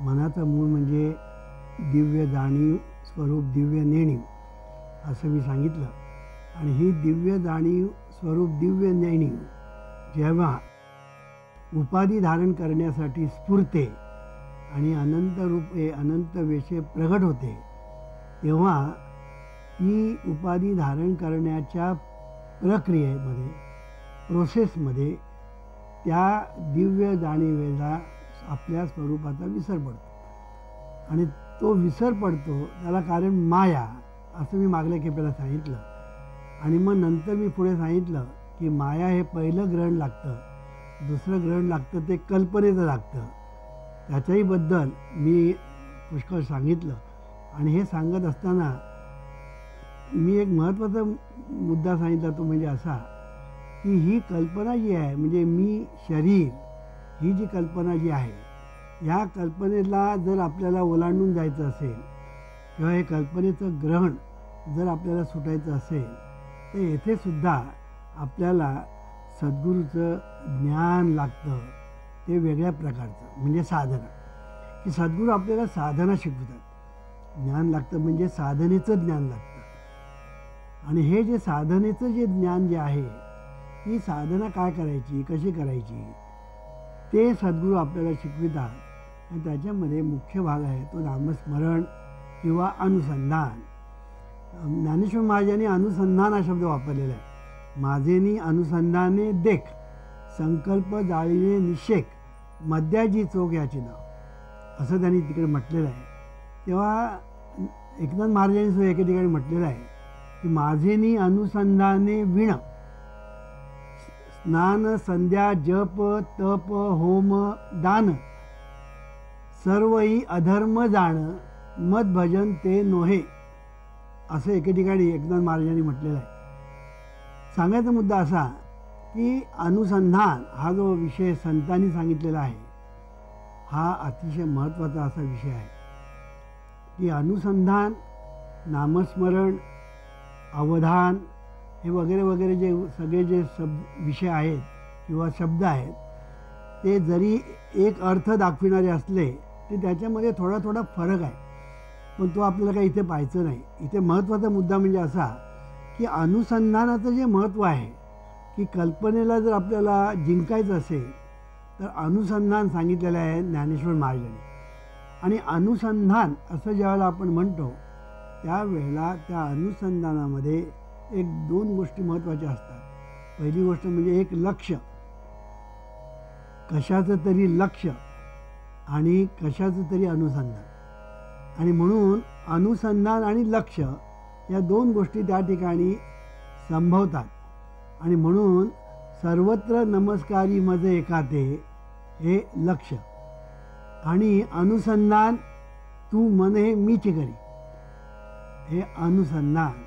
मनाचं मूळ म्हणजे दिव्य जाणीव स्वरूप दिव्य नेणीव असं मी सांगितलं. आणि ही दिव्य जाणीव स्वरूप दिव्य नेणीव जेव्हा उपाधी धारण करण्यासाठी स्फुरते आणि अनंत रूपे अनंत वेशे प्रगट होते तेव्हा ही उपाधी धारण करण्याच्या प्रक्रियेमध्ये प्रोसेसमध्ये त्या दिव्य जाणीवेला आपल्या स्वरूपाचा विसर पडतो. आणि तो विसर पडतो त्याला कारण माया असं मी मागल्या खेपेला सांगितलं. आणि मग नंतर मी पुढे सांगितलं की माया हे पहिलं ग्रहण लागतं. दुसरं ग्रहण लागतं ते कल्पनेचं लागतं. त्याच्याहीबद्दल मी पुष्कळ सांगितलं. आणि हे सांगत असताना मी एक महत्त्वाचा मुद्दा सांगितला तो म्हणजे असा की ही कल्पना जी आहे म्हणजे मी शरीर ही जी कल्पना जी आहे या कल्पनेला जर आपल्याला ओलांडून जायचं असेल किंवा हे कल्पनेचं ग्रहण जर आपल्याला सुटायचं असेल तर येथे सुद्धा आपल्याला सद्गुरूचं ज्ञान लागतं ते वेगळ्या प्रकारचं म्हणजे साधना. की सद्गुरू आपल्याला साधना शिकवतात. ज्ञान लागतं म्हणजे साधनेचं ज्ञान लागतं. आणि हे जे साधनेचं जे ज्ञान जे आहे ही साधना काय करायची कशी करायची? ते सद्गुरू आपल्याला शिकवितात. आणि त्याच्यामध्ये मुख्य भाग आहे तो नामस्मरण किंवा अनुसंधान. ज्ञानेश्वर महाराजांनी अनुसंधान हा शब्द वापरलेला आहे. माझेनी अनुसंधाने देख संकल्प जाळीने निषेक मद्याजी चोख याची नाव. असं त्यांनी तिकडे म्हटलेलं आहे. तेव्हा एकनाथ महाराजांनी सुद्धा एके ठिकाणी म्हटलेलं आहे की माझेनी अनुसंधाने विण स्नान संध्या जप तप होम दान. सर्वही अधर्म जाण मत भजन ते नोहे. असं एके ठिकाणी एकनाथ महाराजांनी म्हटलेलं आहे. सांगायचा मुद्दा असा की अनुसंधान हा जो विषय संतांनी सांगितलेला आहे हा अतिशय महत्त्वाचा असा विषय आहे. की अनुसंधान नामस्मरण अवधान हे वगैरे वगैरे जे सगळे जे शब्द विषय आहेत किंवा शब्द आहेत ते जरी एक अर्थ दाखविणारे असले ते त्याच्यामध्ये थोडा थोडा फरक आहे. पण तो आपल्याला काही इथे पाहायचं नाही. इथे महत्त्वाचा मुद्दा म्हणजे असा की अनुसंधानाचं जे महत्त्व आहे की कल्पनेला जर आपल्याला जिंकायचं असेल तर अनुसंधान सांगितलेलं आहे ज्ञानेश्वर महाराजांनी. आणि अनुसंधान असं ज्यावेळेला आपण म्हणतो त्यावेळेला त्या अनुसंधानामध्ये एक दोन गोष्टी महत्त्वाच्या असतात. पहिली गोष्ट म्हणजे एक लक्ष. कशाचं तरी लक्ष आणि कशाचं तरी अनुसंधान. आणि म्हणून अनुसंधान आणि लक्ष या दोन गोष्टी त्या ठिकाणी संभवतात. आणि म्हणून सर्वत्र नमस्कारी मज एकाते हे लक्ष. आणि अनुसंधान तू मन हे मीच करी. हे अनुसंधान.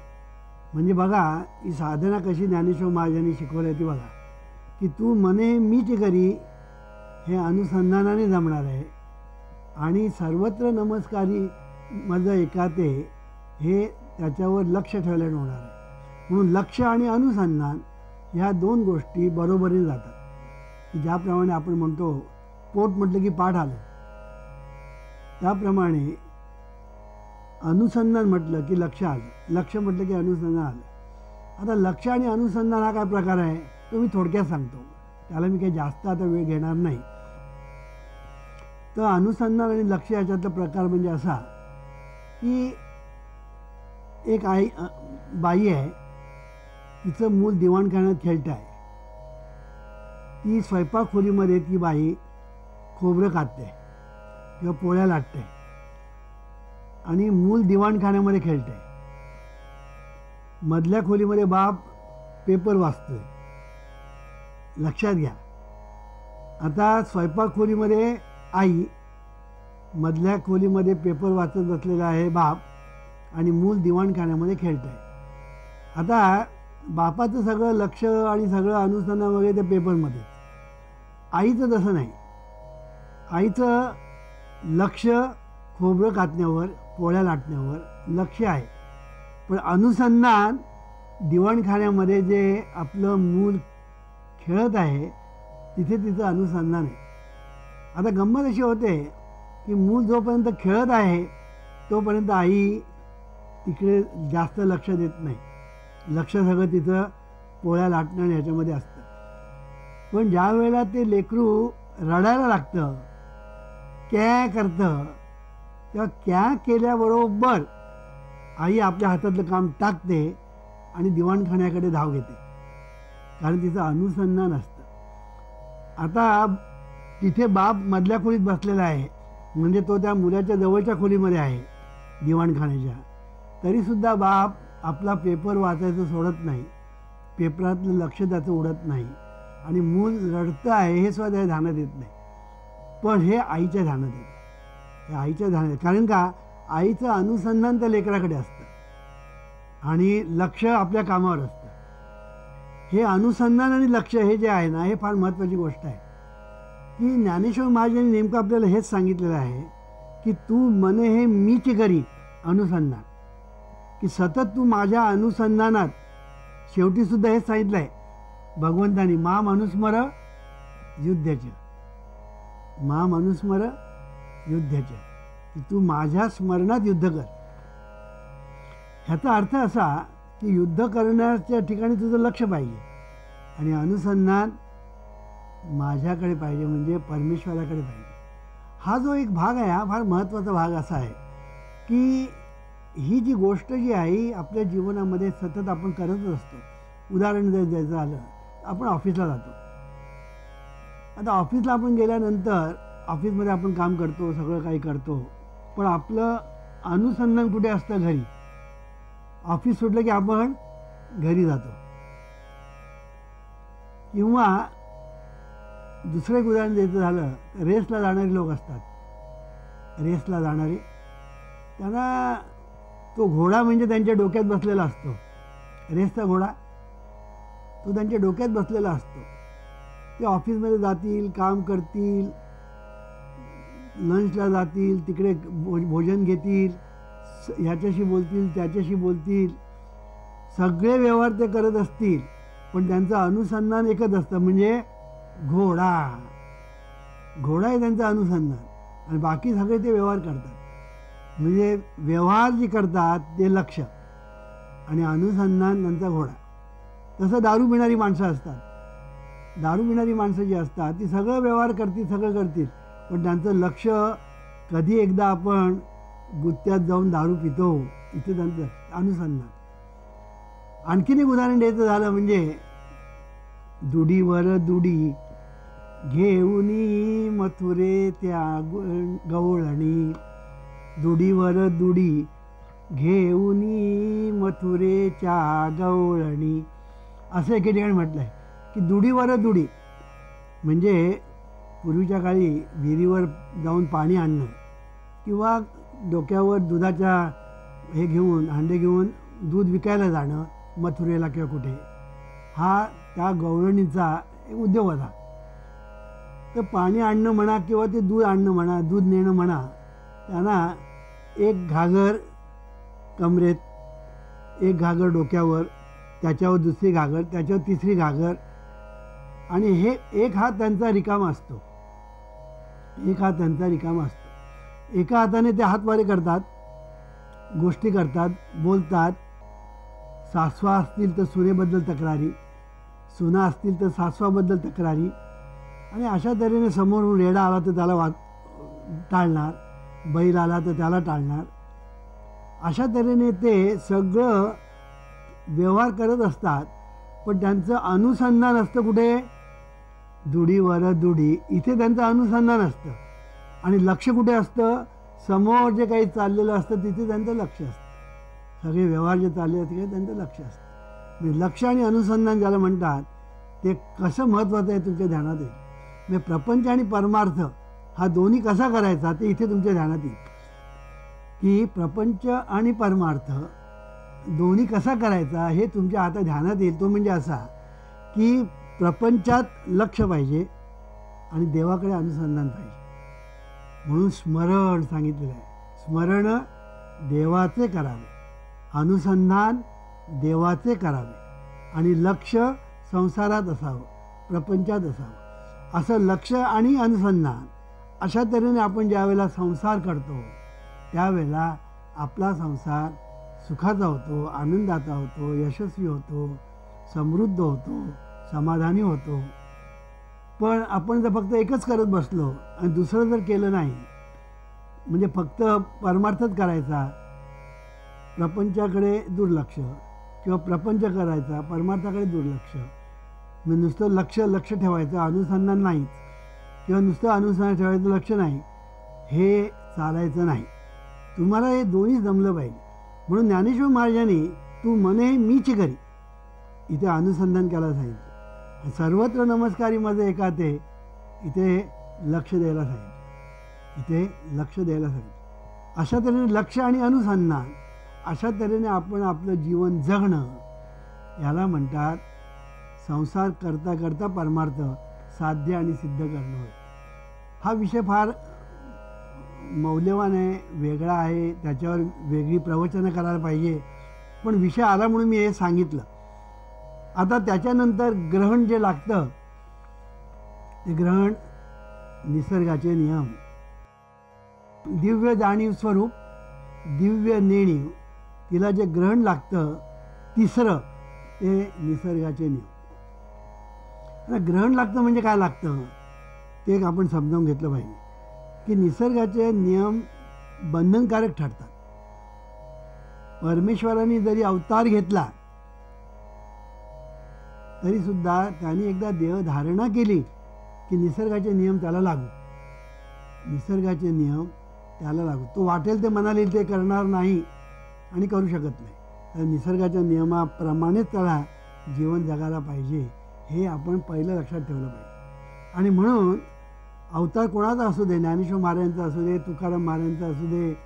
म्हणजे बघा ही साधना कशी ज्ञानेश्वर महाराजांनी शिकवली ती बघा. की तू मने मीच करी हे अनुसंधानाने जमणार आहे. आणि सर्वत्र नमस्कारी माझं एकाते हे त्याच्यावर लक्ष ठेवल्याने होणार आहे. म्हणून लक्ष आणि अनुसंधान ह्या दोन गोष्टी बरोबरीने जातात. की ज्याप्रमाणे आपण म्हणतो पोट म्हटलं की पाठ आलं. त्याप्रमाणे अनुसंधान म्हटलं की लक्ष आलं. लक्ष म्हटलं की अनुसंधान आलं. आता लक्ष आणि अनुसंधान हा काय प्रकार आहे? तो मी थोडक्यात सांगतो. त्याला मी काही जास्त आता वेळ घेणार नाही. तर अनुसंधान आणि लक्ष याच्यातला प्रकार म्हणजे असा की एक आई बाई आहे. तिचं मूल दिवाणखान्यात खेळत आहे. ती स्वयंपाकखोलीमध्ये ती बाई खोबरं काढते किंवा पोळ्या लाटते. आणि मूल दिवाणखान्यामध्ये खेळते. मधल्या खोलीमध्ये बाप पेपर वाचतोय. लक्षात घ्या. आता स्वयंपाक खोलीमध्ये आई मधल्या खोलीमध्ये पेपर वाचत बसलेला आहे बाप आणि मूल दिवाणखान्यामध्ये खेळतं आहे आता बापाचं सगळं लक्ष आणि सगळं अनुसंधान वगैरे ते पेपरमध्ये आईचं तसं नाही. आईचं लक्ष खोबरं कातण्यावर पोळ्या लाटण्यावर लक्ष आहे. पण अनुसंधान दिवाणखान्यामध्ये जे आपलं मूल खेळत आहे तिथे तिचं अनुसंधान आहे. आता गंमत अशी होते की मूल जोपर्यंत खेळत आहे तोपर्यंत आई तिकडे जास्त लक्ष देत नाही. लक्ष सगळं तिचं पोळ्या लाटणं आणि ह्याच्यामध्ये असतं. पण ज्या वेळेला ते लेकरू रडायला लागतं कॅ करतं तेव्हा क्या केल्याबरोबर आई आपल्या हातातलं काम टाकते आणि दिवाणखान्याकडे धाव घेते. कारण तिचं अनुसंधान असतं. आता तिथे बाप मधल्या खोलीत बसलेला आहे. म्हणजे तो त्या मुलाच्या जवळच्या खोलीमध्ये आहे दिवाणखान्याच्या. तरीसुद्धा बाप आपला पेपर वाचायचं सोडत नाही. पेपरातलं लक्ष त्याचं उडत नाही. आणि मूल रडतं आहे हे सुद्धा ध्यानात येत नाही. पण हे आईच्या ध्यानात येतं. आईच्या ध्यानात कारण का? आईचं अनुसंधान त्या लेकराकडे असतं. आणि लक्ष आपल्या कामावर असतं. हे अनुसंधान आणि लक्ष हे जे आहे ना हे फार महत्त्वाची गोष्ट आहे. की ज्ञानेश्वर महाराजांनी नेमकं आपल्याला हेच सांगितलेलं आहे की तू मने हे मीच करी अनुसंधान. की सतत तू माझ्या अनुसंधानात शेवटी सुद्धा हेच सांगितलं आहे भगवंतानी मा मनुस्मर युद्धाचं. मा मनुस्मर युद्धाच्या की तू माझ्या स्मरणात युद्ध कर. ह्याचा अर्थ असा की युद्ध करण्याच्या ठिकाणी तुझं लक्ष पाहिजे. आणि अनुसंधान माझ्याकडे पाहिजे म्हणजे परमेश्वराकडे पाहिजे. हा जो एक भाग आहे हा फार महत्त्वाचा भाग असा आहे की ही जी गोष्ट जी आहे आपल्या जीवनामध्ये सतत आपण करतच असतो. उदाहरण जर द्यायचं झालं आपण ऑफिसला जातो. आता ऑफिसला आपण गेल्यानंतर ऑफिसमध्ये आपण काम करतो सगळं काही करतो. पण आपलं अनुसंधान कुठे असतं घरी? ऑफिस सुटलं की आपण घरी जातो. किंवा दुसरं एक उदाहरण द्यायचं झालं रेसला जाणारे लोक असतात. रेसला जाणारे. त्यांना तो घोडा म्हणजे त्यांच्या डोक्यात बसलेला असतो. रेसचा घोडा. तो त्यांच्या डोक्यात बसलेला असतो. ते ऑफिसमध्ये जातील काम करतील. लंचला जातील तिकडे भोज भोजन घेतील ह्याच्याशी बोलतील त्याच्याशी बोलतील. सगळे व्यवहार ते करत असतील पण त्यांचं अनुसंधान एकच असतं म्हणजे घोडा. घोडा आहे त्यांचं अनुसंधान आणि बाकी सगळे ते व्यवहार करतात. म्हणजे व्यवहार जे करतात ते लक्ष. आणि अनुसंधान त्यांचा घोडा. तसं दारू पिणारी माणसं असतात. दारू पिणारी माणसं जी असतात ती सगळं व्यवहार करतील सगळं करतील. पण त्यांचं लक्ष कधी एकदा आपण गुत्त्यात जाऊन दारू पितो इथे त्यांचं अनुसंधान. आणखीन एक उदाहरण द्यायचं झालं म्हणजे दुडीवर दुडी घेऊनी मथुरे त्या गवळणी. दुडीवर दुडी घेऊनी मथुरेच्या गवळणी. असं एके ठिकाणी म्हटलं आहे की दुडीवर दुडी म्हणजे पूर्वीच्या काळी विहिरीवर जाऊन पाणी आणणं किंवा डोक्यावर दुधाच्या हे घेऊन हांडे घेऊन दूध विकायला जाणं मथुरेला किंवा कुठे हा त्या गवळणीचा एक उद्योग होता. तर पाणी आणणं म्हणा किंवा ते दूध आणणं म्हणा दूध नेणं म्हणा त्यांना एक घागर कमरेत एक घागर डोक्यावर त्याच्यावर दुसरी घागर त्याच्यावर तिसरी घागर आणि हे एक हा त्यांचा रिकामा असतो. एक हात त्यांचा रिकामा असतो. एका हाताने ते हातवारे करतात गोष्टी करतात बोलतात. सासवा असतील तर सुनेबद्दल तक्रारी सुना असतील तर सासवाबद्दल तक्रारी. आणि अशा तऱ्हेने समोरून रेडा आला तर त्याला वा टाळणार. बैल आला तर त्याला टाळणार. अशा तऱ्हेने ते सगळं व्यवहार करत असतात. पण त्यांचं अनुसंधान असतं कुठे? दुडीवर दुडी. इथे त्यांचं अनुसंधान असतं. आणि लक्ष कुठे असतं? समोर जे काही चाललेलं असतं तिथे त्यांचं लक्ष असतं. सगळे व्यवहार जे चालले असते त्यांचं लक्ष असतं. म्हणजे लक्ष आणि अनुसंधान ज्याला म्हणतात ते कसं महत्त्वाचं आहे तुमच्या ध्यानात येईल. म्हणजे प्रपंच आणि परमार्थ हा दोन्ही कसा करायचा ते इथे तुमच्या ध्यानात येईल. की प्रपंच आणि परमार्थ दोन्ही कसा करायचा हे तुमच्या आता ध्यानात येईल. तो म्हणजे असा की प्रपंचात लक्ष पाहिजे आणि देवाकडे अनुसंधान पाहिजे. म्हणून स्मरण सांगितलेलं आहे. स्मरण देवाचे करावे. अनुसंधान देवाचे करावे. आणि लक्ष संसारात असावं प्रपंचात असावं. असं लक्ष आणि अनुसंधान अशा तऱ्हेने आपण ज्यावेळेला संसार करतो त्यावेळेला आपला संसार सुखाचा होतो आनंदाचा होतो यशस्वी होतो समृद्ध होतो. समाधानी होतो. पण आपण जर फक्त एकच करत बसलो आणि दुसरं जर केलं नाही म्हणजे फक्त परमार्थच करायचा प्रपंचाकडे दुर्लक्ष किंवा प्रपंच करायचा परमार्थाकडे दुर्लक्ष म्हणजे नुसतं लक्ष लक्ष ठेवायचं अनुसंधान नाहीच किंवा नुसतं अनुसंधान ठेवायचं लक्ष नाही हे चालायचं नाही. तुम्हाला हे दोन्ही जमलं पाहिजे. म्हणून ज्ञानेश्वर महाराजांनी तू मने मीच करी. इथे अनुसंधान केला सांगितलं सर्वत्र नमस्कारी एका ते इथे लक्ष द्यायला सांगितलं. इथे लक्ष द्यायला सांगितलं. अशा तऱ्हेने लक्ष आणि अनुसंधान अशा तऱ्हेने आपण आपलं जीवन जगणं याला म्हणतात संसार करता करता परमार्थ साध्य आणि सिद्ध करणं होय. हा विषय फार मौल्यवान आहे वेगळा आहे त्याच्यावर वेगळी प्रवचनं करायला पाहिजे. पण विषय आला म्हणून मी हे सांगितलं. आता त्याच्यानंतर ग्रहण जे लागतं ते ग्रहण निसर्गाचे नियम. दिव्य जाणीव स्वरूप दिव्य नेणीव तिला जे ग्रहण लागतं तिसरं ते निसर्गाचे नियम. आता ग्रहण लागतं म्हणजे काय लागतं? ते एक आपण समजावून घेतलं पाहिजे. की निसर्गाचे नियम बंधनकारक ठरतात. परमेश्वराने जरी अवतार घेतला तरीसुद्धा त्याने त्यांनी एकदा देहधारणा केली की निसर्गाचे नियम त्याला लागू. निसर्गाचे नियम त्याला लागू. तो वाटेल ते म्हणाले ते करणार नाही आणि करू शकत नाही. तर निसर्गाच्या नियमाप्रमाणेच त्याला जीवन जगायला पाहिजे हे आपण पहिलं लक्षात ठेवलं पाहिजे. आणि म्हणून अवतार कोणाचा असू दे ज्ञानेश्वर महाराजांचा असू दे तुकाराम महाराजांचा असू दे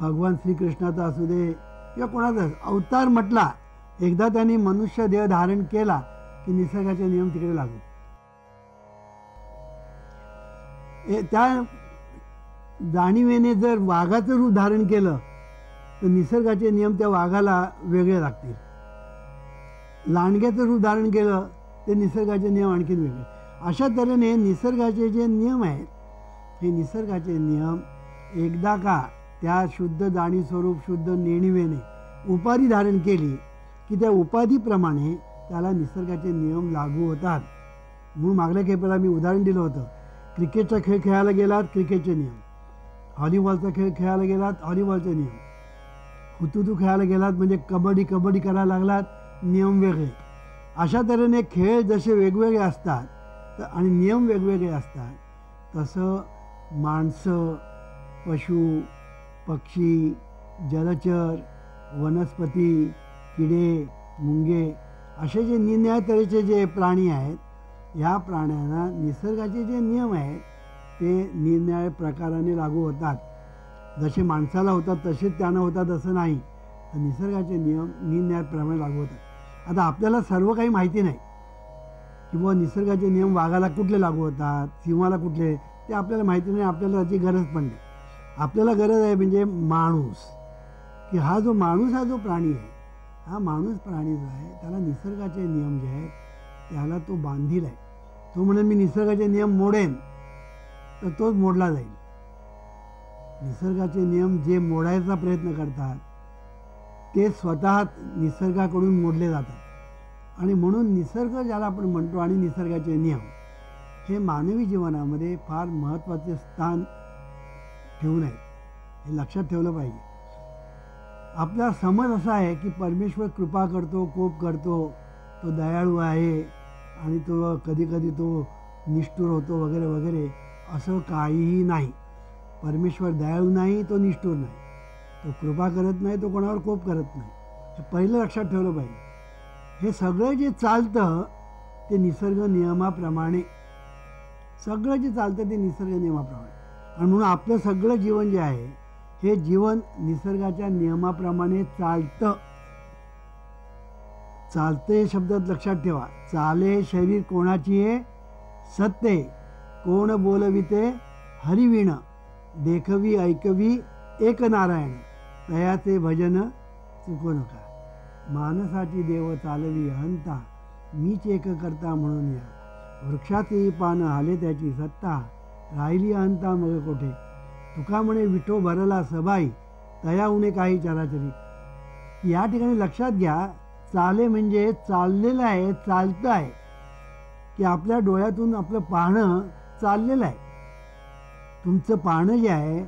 भगवान श्रीकृष्णाचा असू दे किंवा कोणाचा अवतार म्हटला एकदा त्यांनी मनुष्य देह धारण केला की निसर्गाचे नियम तिकडे लागू. त्या जाणीवेने जर वाघाचं रूप धारण केलं तर निसर्गाचे नियम त्या वाघाला वेगळे लागतील. लांडग्याचं रूप धारण केलं ते निसर्गाचे नियम आणखीन वेगळे. अशा तऱ्हेने निसर्गाचे जे नियम आहेत हे निसर्गाचे नियम एकदा का त्या शुद्ध जाणीव स्वरूप शुद्ध नेणिवेने उपाधी धारण केली की त्या उपाधीप्रमाणे त्याला निसर्गाचे नियम लागू होतात. म्हणून मागल्या खेपेला मी उदाहरण दिलं होतं. क्रिकेटचा खेळ खेळायला गेलात क्रिकेटचे नियम. हॉलीबॉलचा खेळ खेळायला गेलात हॉलीबॉलचे नियम. हुतुतू खेळायला गेलात म्हणजे कबड्डी कबड्डी करायला लागलात नियम वेगळे. अशा तऱ्हेने खेळ जसे वेगवेगळे असतात तर आणि नियम वेगवेगळे असतात तसं माणसं पशु पक्षी जलचर वनस्पती किडे मुंगे असे जे निन्या तऱ्हेचे जे प्राणी आहेत ह्या प्राण्यांना निसर्गाचे जे नियम आहेत ते निरनिळ्या प्रकाराने लागू होतात. जसे माणसाला होतात तसेच त्यांना होतात असं नाही. तर निसर्गाचे नियम निरनिळ्याप्रमाणे लागू होतात. आता आपल्याला सर्व काही माहिती नाही. किंवा निसर्गाचे नियम वाघाला कुठले लागू होतात सिंहाला कुठले ते आपल्याला माहिती नाही आपल्याला त्याची गरज पण नाही. आपल्याला गरज आहे म्हणजे माणूस. की हा जो माणूस हा जो प्राणी आहे हा माणूस प्राणी जो आहे त्याला निसर्गाचे नियम जे आहेत त्याला तो बांधील आहे. तो म्हणेल मी निसर्गाचे नियम मोडेन तर तोच मोडला जाईल. निसर्गाचे नियम जे मोडायचा प्रयत्न करतात ते स्वतः निसर्गाकडून मोडले जातात. आणि म्हणून निसर्ग ज्याला आपण म्हणतो आणि निसर्गाचे नियम हे मानवी जीवनामध्ये फार महत्त्वाचे स्थान ठेवून आहे हे लक्षात ठेवलं पाहिजे. आपला समज असा आहे की परमेश्वर कृपा करतो कोप करतो तो दयाळू आहे आणि तो कधीकधी तो निष्ठूर होतो वगैरे वगैरे असं काहीही नाही. परमेश्वर दयाळू नाही तो निष्ठूर नाही. तो कृपा करत नाही तो कोणावर कोप करत नाही. हे पहिलं लक्षात ठेवलं पाहिजे. हे सगळं जे चालतं ते निसर्ग नियमाप्रमाणे. सगळं जे चालतं ते निसर्ग नियमाप्रमाणे. आणि म्हणून आपलं सगळं जीवन जे आहे हे जीवन निसर्गाच्या नियमाप्रमाणे चालतं. चालते हे शब्दात लक्षात ठेवा. चाले शरीर कोणाची आहे सत्य कोण बोलविते? हरिविण. देखवी ऐकवी एक नारायण तयाचे भजन चुकू नका. मानसाची देव चालवी हंता. मीच एक करता म्हणून या. वृक्षाचेही पानं हाले त्याची सत्ता. राहिली हंता मग कुठे? तुका म्हणे विठो भरला सबाई तया उणे काही चराचरी. या ठिकाणी लक्षात घ्या चाले म्हणजे चाललेलं आहे चालतं आहे. की आपल्या डोळ्यातून आपलं पाहणं चाललेलं आहे. तुमचं पाहणं जे आहे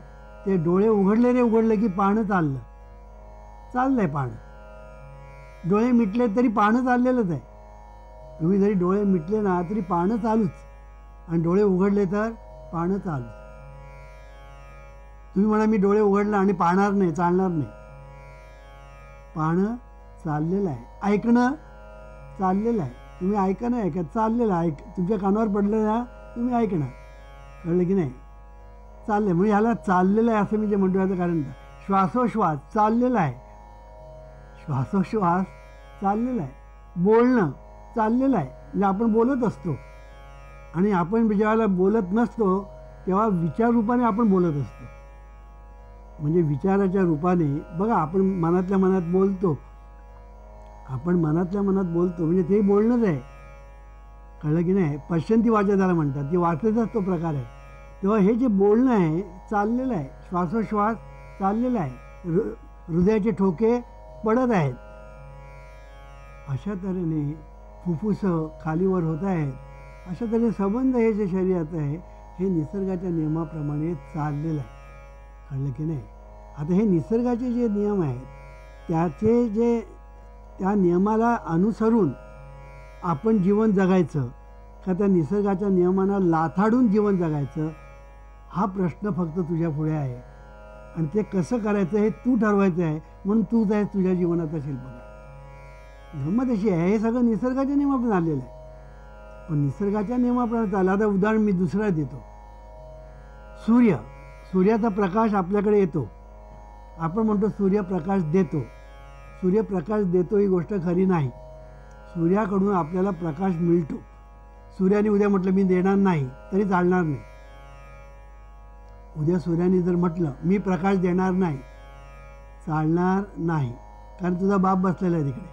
ते डोळे उघडले रे उघडले की पाहणं चाललं. चाललं आहे पाहणं. डोळे मिटले तरी पाहणं चाललेलंच आहे. तुम्ही जरी डोळे मिटले ना तरी पाहणं चालूच. आणि डोळे उघडले तर पाहणं चालूच. तुम्ही म्हणा मी डोळे उघडलं आणि पाहणार नाही चालणार नाही. पाहणं चाललेलं आहे. ऐकणं चाललेलं आहे. तुम्ही ऐका नाही ऐका. चाललेलं आहे. ऐक. तुमच्या कानावर पडलं ना तुम्ही ऐकणार कळलं की नाही? चाललंय. म्हणजे ह्याला चाललेलं आहे असं मी जे म्हणतो याचं कारण श्वासोश्वास चाललेला आहे. श्वासोश्वास चाललेला आहे. बोलणं चाललेलं आहे. म्हणजे आपण बोलत असतो. आणि आपण ज्यावेळेला बोलत नसतो तेव्हा विचार रूपाने आपण बोलत असतो. म्हणजे विचाराच्या रूपाने बघा आपण मनातल्या मनात बोलतो. आपण मनातल्या मनात बोलतो म्हणजे ते बोलणंच आहे. कळलं की नाही? पश्चंती वाचा त्याला म्हणतात. ती वाचण्याचाच तो प्रकार आहे. तेव्हा हे जे बोलणं आहे चाललेलं आहे. श्वासोश्वास चाललेला आहे. हृ हृदयाचे ठोके पडत आहेत. अशा तऱ्हेने फुफ्फुस खालीवर होत आहेत. अशा तऱ्हेने संबंध हे जे शरीरात आहे हे निसर्गाच्या नियमाप्रमाणे चाललेलं आहे. कळलं की नाही? आता हे निसर्गाचे जे नियम आहेत त्याचे जे त्या नियमाला अनुसरून आपण जीवन जगायचं का त्या निसर्गाच्या नियमांना लाथाडून जीवन जगायचं हा प्रश्न फक्त तुझ्या पुढे आहे. आणि ते कसं करायचं हे तू ठरवायचं आहे म्हणून तूच आहे तुझ्या जीवनाचा शिल्पकार. गंमत अशी आहे हे सगळं निसर्गाच्या नियमाप्रमाणे आलेलं आहे. पण निसर्गाच्या नियमाप्रमाणे चाललं आता उदाहरण मी दुसरा देतो. सूर्य सूर्याचा प्रकाश आपल्याकडे येतो. आपण म्हणतो सूर्यप्रकाश देतो. सूर्यप्रकाश देतो ही गोष्ट खरी नाही. सूर्याकडून आपल्याला प्रकाश मिळतो. सूर्याने उद्या म्हटलं मी देणार नाही तरी चालणार नाही. उद्या सूर्याने जर म्हटलं मी प्रकाश देणार नाही चालणार नाही. कारण तुझा बाप बसलेला आहे तिकडे.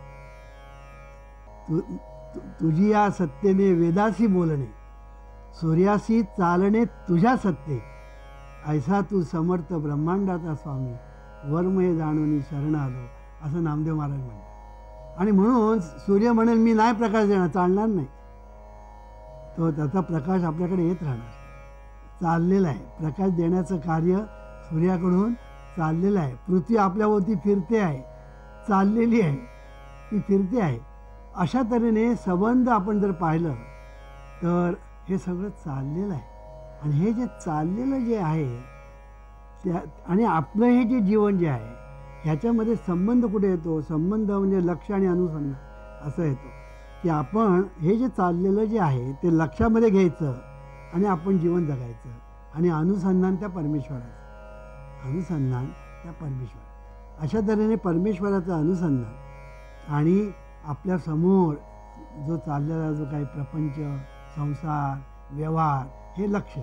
तु तु- तुझी या सत्तेने वेदासी बोलणे सूर्याशी चालणे तुझ्या सत्ते. ऐसा तू समर्थ ब्रह्मांडाचा स्वामी वर्मय जाणून शरण आलो असं नामदेव महाराज म्हणतात. आणि म्हणून सूर्य म्हणेल मी नाही प्रकाश देणार चालणार नाही. तो त्याचा प्रकाश आपल्याकडे येत राहणार. चाललेला आहे. प्रकाश देण्याचं कार्य सूर्याकडून चाललेलं आहे. पृथ्वी आपल्यावरती फिरते आहे. चाललेली आहे. ती फिरते आहे. अशा तऱ्हेने संबंध आपण जर पाहिलं तर हे सगळं चाललेलं आहे. आणि हे जे चाललेलं जे आहे त्या आणि आपलं हे जे जीवन जे आहे ह्याच्यामध्ये संबंध कुठे येतो? संबंध म्हणजे लक्ष आणि अनुसंधान असं येतो. की आपण हे जे चाललेलं जे आहे ते लक्षामध्ये घ्यायचं आणि आपण जीवन जगायचं. आणि अनुसंधान त्या परमेश्वराचं. अनुसंधान त्या परमेश्वर. अशा तऱ्हेने परमेश्वराचं अनुसंधान आणि आपल्यासमोर जो चाललेला जो काही प्रपंच संसार व्यवहार हे लक्ष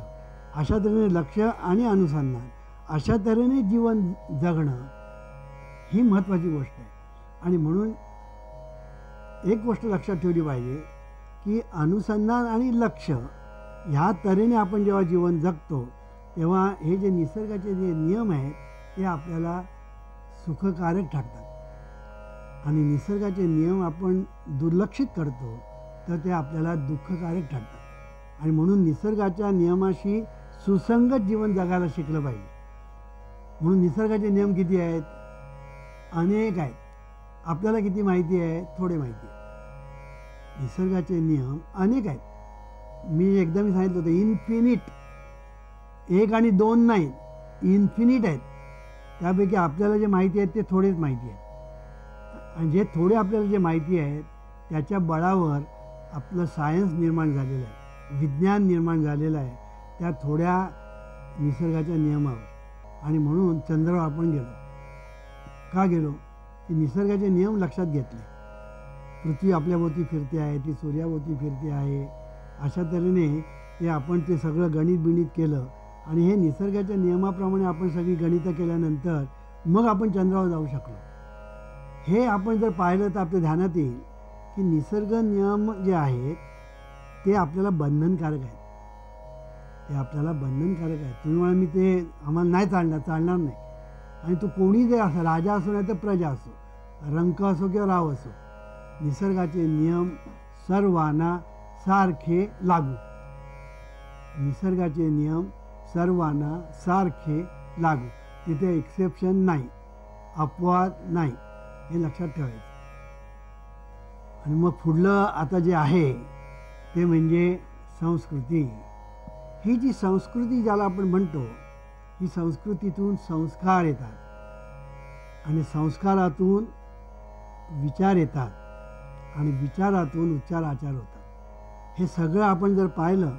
अशा तऱ्हेने लक्ष आणि अनुसंधान अशा तऱ्हेने जीवन जगणं ही महत्त्वाची गोष्ट आहे. आणि म्हणून एक गोष्ट लक्षात ठेवली पाहिजे की अनुसंधान आणि लक्ष ह्या तऱ्हेने आपण जेव्हा जीवन जगतो तेव्हा हे जे निसर्गाचे जे नियम आहेत ते आपल्याला सुखकारक ठरतात. आणि निसर्गाचे नियम आपण दुर्लक्षित करतो तर ते आपल्याला दुःखकारक ठरतात. आणि म्हणून निसर्गाच्या नियमाशी सुसंगत जीवन जगायला शिकलं पाहिजे. म्हणून निसर्गाचे नियम किती आहेत? अनेक आहेत. आपल्याला किती माहिती आहे? थोडे माहिती आहे. निसर्गाचे नियम अनेक आहेत. मी एकदा मी सांगितलं होतं इन्फिनिट एक आणि दोन नाही इन्फिनिट आहेत. त्यापैकी आपल्याला जे माहिती आहेत ते थोडेच माहिती आहेत. आणि जे थोडे आपल्याला जे माहिती आहेत त्याच्या बळावर आपलं सायन्स निर्माण झालेलं आहे. विज्ञान निर्माण झालेलं आहे त्या थोड्या निसर्गाच्या नियमावर. आणि म्हणून चंद्रावर आपण गेलो. का गेलो? की निसर्गाचे नियम लक्षात घेतले. पृथ्वी आपल्याभोवती फिरते आहे ती सूर्याभोवती फिरते आहे. अशा तऱ्हेने ते आपण ते सगळं गणित बिणित केलं. आणि हे निसर्गाच्या नियमाप्रमाणे आपण सगळी गणितं केल्यानंतर मग आपण चंद्रावर जाऊ शकलो. हे आपण जर पाहिलं तर आपल्या ध्यानात येईल की निसर्ग नियम जे आहेत ते आपल्याला बंधनकारक आहेत. ते आपल्याला बंधनकारक आहेत. तुम्ही मी ते आम्हाला नाही चालणार चालणार नाही. आणि तो कोणी जे असो राजा असो नाही तर प्रजा असो रंक असो किंवा राव असो निसर्गाचे नियम सर्वांना सारखे लागू. निसर्गाचे नियम सर्वांना सारखे लागू. तिथे एक्सेप्शन नाही अपवाद नाही हे लक्षात ठेवायचं. आणि मग पुढलं आता जे आहे ते म्हणजे संस्कृती. ही जी संस्कृती ज्याला आपण म्हणतो ही संस्कृतीतून संस्कार येतात. आणि संस्कारातून विचार येतात. आणि विचारातून उच्चार आचार होतात. हे सगळं आपण जर पाहिलं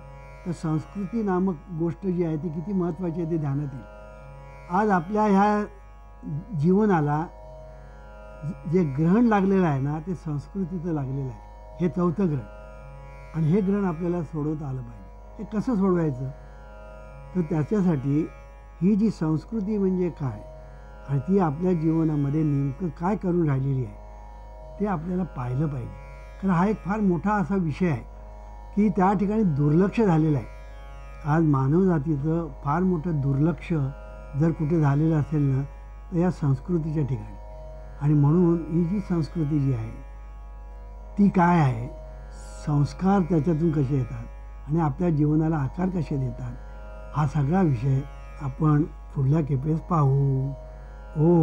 तर संस्कृती नामक गोष्ट जी आहे ती किती महत्त्वाची आहे ते ध्यानात येईल. आज आपल्या ह्या जीवनाला जे ग्रहण लागलेलं आहे ना ते संस्कृतीचं लागलेलं आहे. हे चौथं ग्रहण आणि हे ग्रहण आपल्याला सोडवता आलं पाहिजे. हे कसं सोडवायचं? तर त्याच्यासाठी ही जी संस्कृती म्हणजे काय आणि ती आपल्या जीवनामध्ये नेमकं काय करून राहिलेली आहे ते आपल्याला पाहिलं पाहिजे. कारण हा एक फार मोठा असा विषय आहे की त्या ठिकाणी दुर्लक्ष झालेलं आहे. आज मानवजातीचं फार मोठं दुर्लक्ष जर कुठे झालेलं असेल ना तर या संस्कृतीच्या ठिकाणी. आणि म्हणून ही जी संस्कृती जी आहे ती काय आहे? संस्कार त्याच्यातून कसे येतात आणि आपल्या जीवनाला आकार कसे देतात हा सगळा विषय आपण पुढल्या खेपेस पाहू. ओ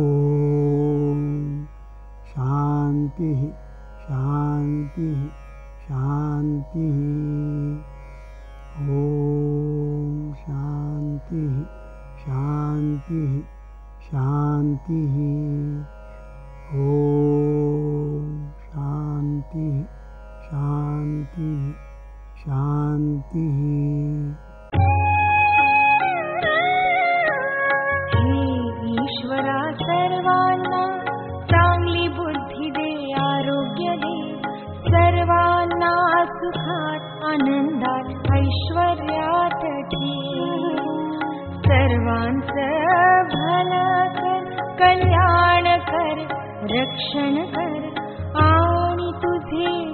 शांती शांती शांती. ओम शांती शांती शांती. ओम शांती. शान्तिः शान्तिः। ईश्वरा सर्वा चि बुद्धि दे आरोग्य दे। सर्वा सुखात् आनन्दात् ऐश्वर्या सर्वा स भ कल्याणकरक्षण कर्ण तु